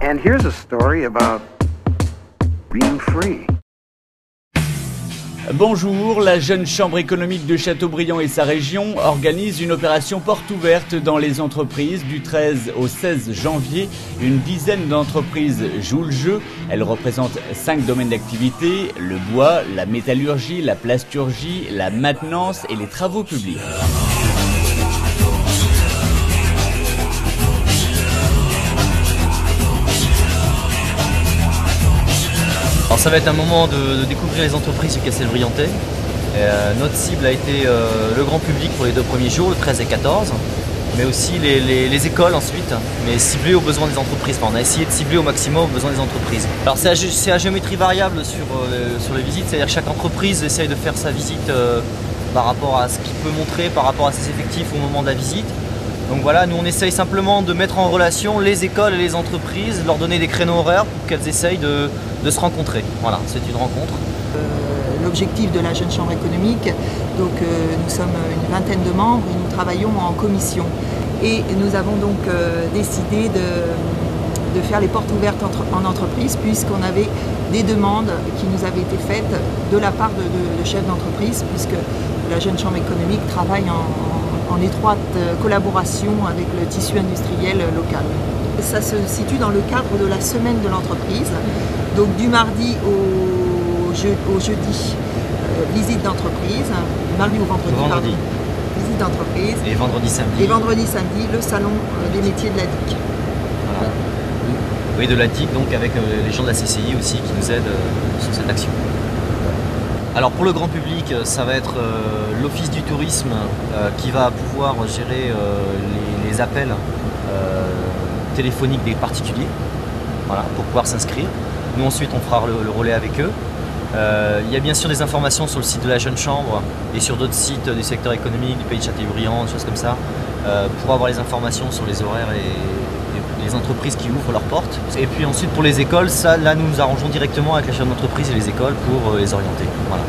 And, here's a story about being free. Bonjour, la jeune chambre économique de Châteaubriand et sa région organise une opération porte ouverte dans les entreprises du 13 au 16 janvier. Une dizaine d'entreprises jouent le jeu. Elles représentent cinq domaines d'activité, le bois, la métallurgie, la plasturgie, la maintenance et les travaux publics. Ça va être un moment de, découvrir les entreprises du Castelbriantais. Euh, notre cible a été euh, le grand public pour les deux premiers jours, le 13 et 14, mais aussi les, écoles ensuite, mais ciblé aux besoins des entreprises. on a essayé de cibler au maximum aux besoins des entreprises. Alors c'est à, géométrie variable sur, euh, sur les visites, c'est-à-dire que chaque entreprise essaye de faire sa visite par rapport à ce qu'il peut montrer, par rapport à ses effectifs au moment de la visite. Donc voilà, nous on essaye simplement de mettre en relation les écoles et les entreprises, leur donner des créneaux horaires pour qu'elles essayent de, se rencontrer. Voilà, c'est une rencontre. Euh, l'objectif de la Jeune Chambre économique, donc euh, nous sommes une vingtaine de membres et nous travaillons en commission. Et nous avons donc euh, décidé de, faire les portes ouvertes en entreprise puisqu'on avait des demandes qui nous avaient été faites de la part de, chefs d'entreprise puisque la Jeune Chambre économique travaille en étroite euh, collaboration avec le tissu industriel local. Ça se situe dans le cadre de la semaine de l'entreprise, donc du mardi au, jeudi, euh, visite d'entreprise, mardi au vendredi, visite d'entreprise. Et vendredi samedi. Et vendredi samedi, le salon euh, des métiers de la DIC. Oui, de la DIC, donc avec les gens de la CCI aussi qui nous aident sur cette action. Alors pour le grand public, euh, ça va être euh, l'Office du tourisme euh, qui va pouvoir gérer les, appels téléphoniques des particuliers voilà, pour pouvoir s'inscrire. Nous ensuite on fera le, relais avec eux. il y a bien sûr des informations sur le site de la Jeune Chambre et sur d'autres sites du secteur économique, du pays de Châtellerault, des choses comme ça, pour avoir les informations sur les horaires et, les entreprises qui ouvrent leurs portes. Et puis ensuite pour les écoles, ça là nous nous arrangeons directement avec la chaîne d'entreprise et les écoles pour les orienter. Voilà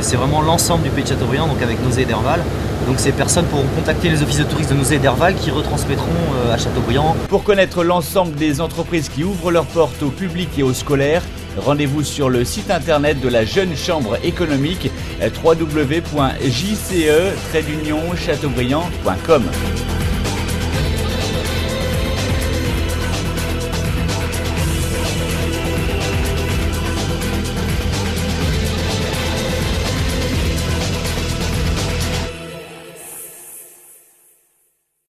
c'est vraiment l'ensemble du pays de Châteaubriand, donc avec Nausée et Derval. Donc ces personnes pourront contacter les offices de tourisme de Nausée et Derval qui retransmettront euh, à Châteaubriand. Pour connaître l'ensemble des entreprises qui ouvrent leurs portes au public et aux scolaires, rendez-vous sur le site internet de la Jeune Chambre économique www.jce-chateaubriand.com.